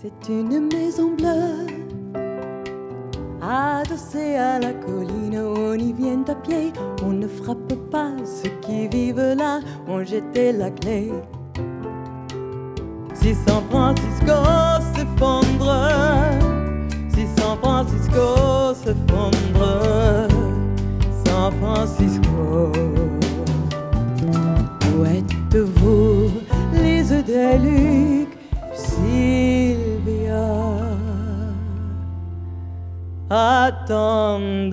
C'est une maison bleue, adossée à la colline, on y vient à pied, on ne frappe pas, ceux qui vivent là ont jeté la clé. Si San Francisco s'effondre, si San Francisco s'effondre, San Francisco, Attendez-moi.